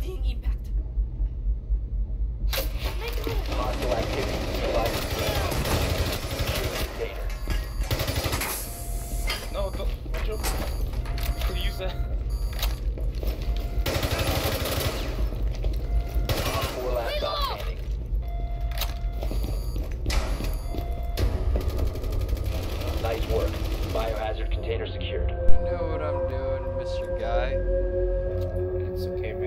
being impacted. No, don't. Watch Could use that. Uh. Nice work. Biohazard container secured. You know what I'm doing, Mr. Guy.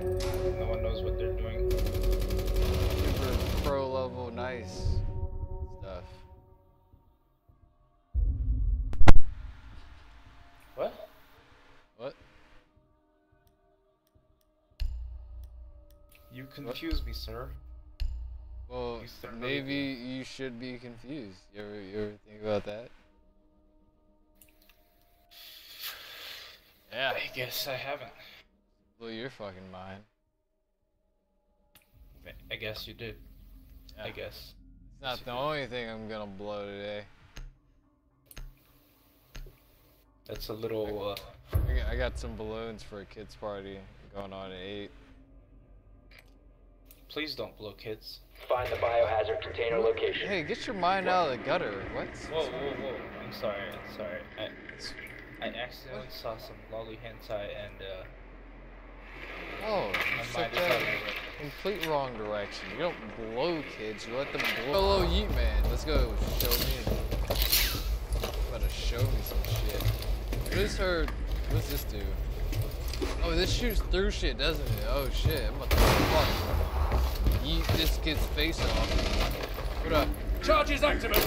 No one knows what they're doing. Super pro level nice stuff. What? What? You confuse me, sir. Well, You maybe you should be confused. You ever, you ever think about that? Yeah, I guess I haven't. Blew your fucking mind. I guess you did. I guess. It's not the only thing I'm gonna blow today. That's a little. Uh, I got, I got some balloons for a kids party going on at eight. please don't blow kids. Find the biohazard container location. Hey, get your mind out of the gutter. What? Whoa, whoa, whoa! I'm sorry. I'm sorry. I, I accidentally saw some lolly hentai and uh, Oh, my it's like that out of it. complete wrong direction. You don't blow kids. You let them blow. Hello, Yeet Man. Let's go. Show me. Better show me some shit. What is her? What does this do? Oh, this shoots through shit, doesn't it? Oh shit! I'm about to fuck. Yeet this kid's face off. What up? Charges activated.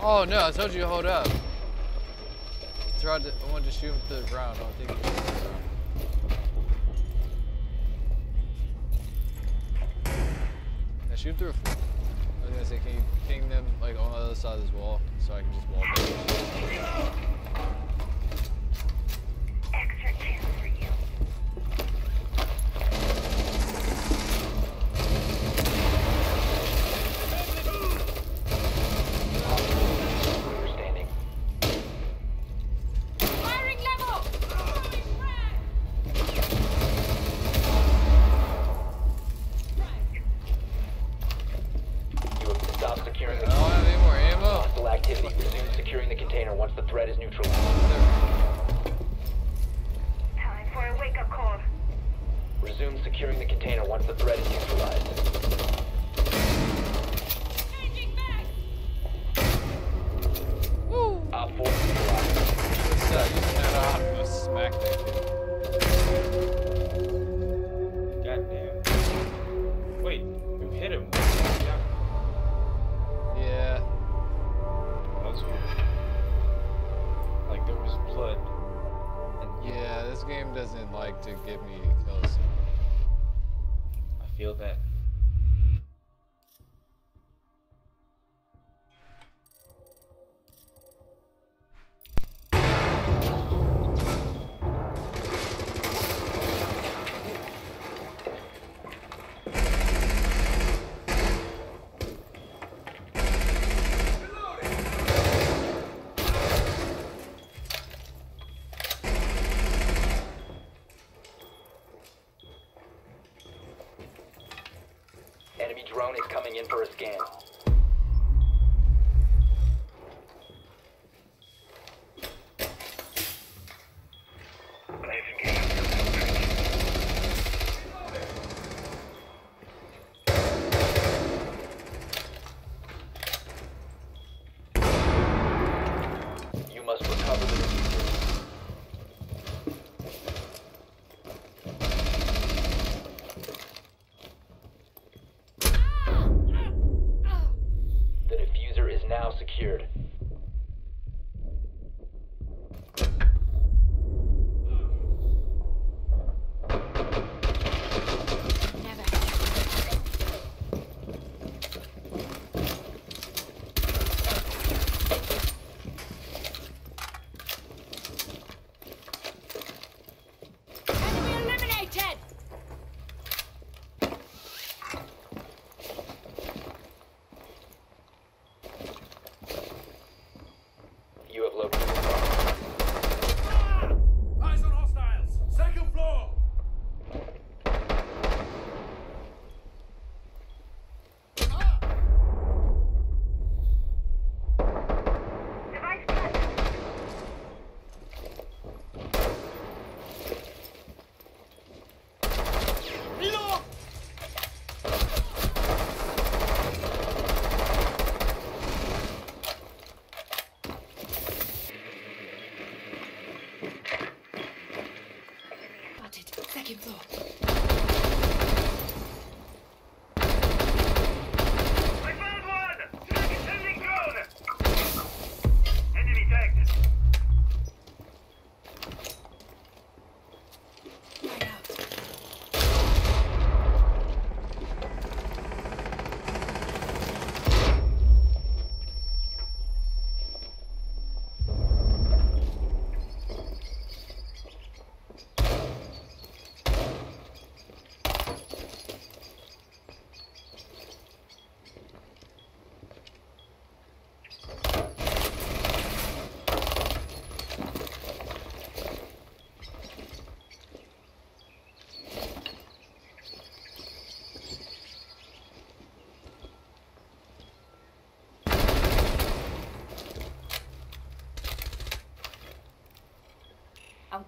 Oh no! I told you to hold up. Tried to, I wanted to shoot him to the ground. I don't think he was to the ground. I shoot through a floor. I was gonna say, can you ping them like on the other side of this wall so I can just walk Resume securing the container once the threat is neutralized. Changing back! Op 4 neutralized. What's up? You can smack that. Goddamn. Wait, you hit him. Yeah, Yeah. that was weird. Like there was blood. Yeah, this game doesn't like to give me kills. Feel that. Drone is coming in for a scan. You must recover the defuser. The defuser is now secured.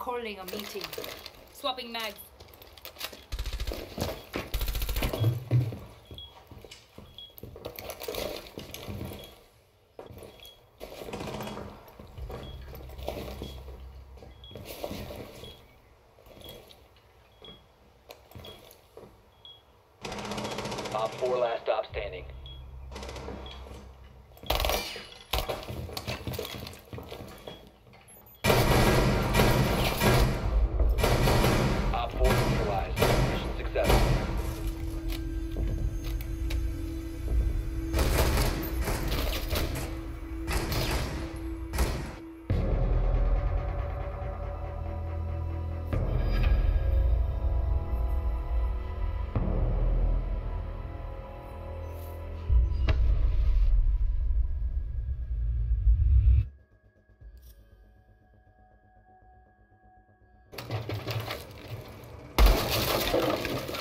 Calling a meeting. Swapping mags. 4 last 何?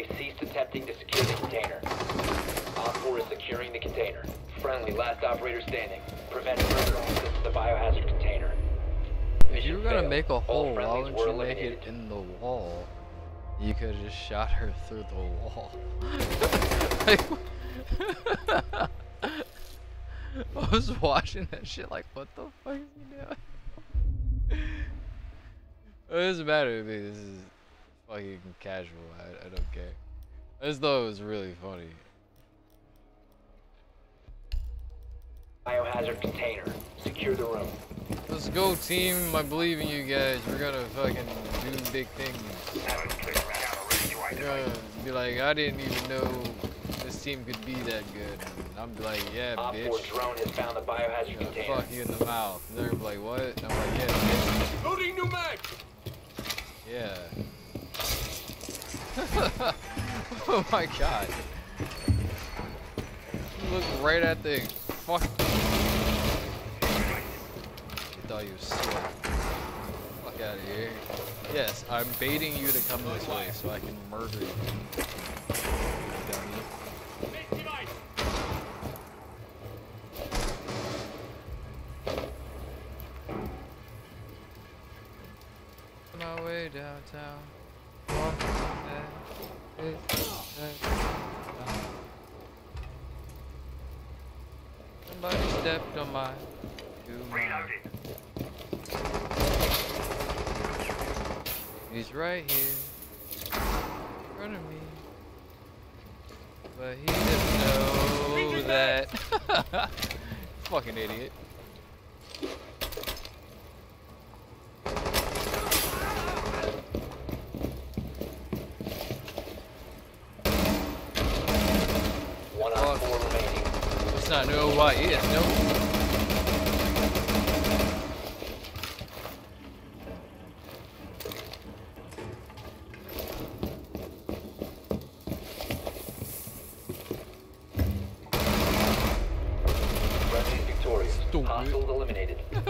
They've ceased attempting to secure the container. Op 4 is securing the container. Friendly, last operator standing. Prevent further access to the biohazard container. If you were gonna failed. make a hole, why wouldn't you make it in the wall? You could have just shot her through the wall. I was watching that shit like, what the fuck is he doing? it doesn't matter to me. This is fucking casual. I, I don't care. I just thought it was really funny. Biohazard container. Secure the room. Let's go, team. I believe in you guys. We're gonna fucking do big things. We're gonna be like, I didn't even know this team could be that good. And I'm like, yeah, Op 4 bitch. drone has found the biohazard Gonna container. fuck you in the mouth. And they're gonna be like, what? And I'm like, yeah, bitch. Loading new mag! Yeah. oh my god. Look right at the fuck. You thought you were slick. Fuck out of here. Yes, I'm baiting you to come this way so I can murder you. Downtown. Walking that- it- that- Somebody stepped on my. He's right here. In front of me. But he doesn't know that. Fucking idiot. One Fuck. on 4 remaining. Let's not know why he is. Nope. Victorious. Hostiles eliminated.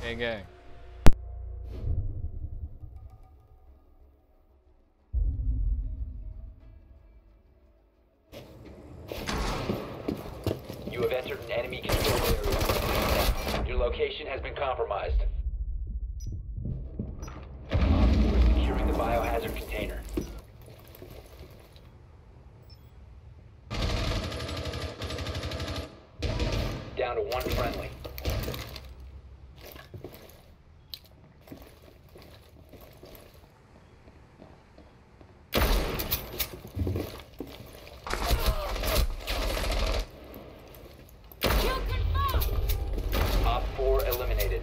Gang gang. four eliminated.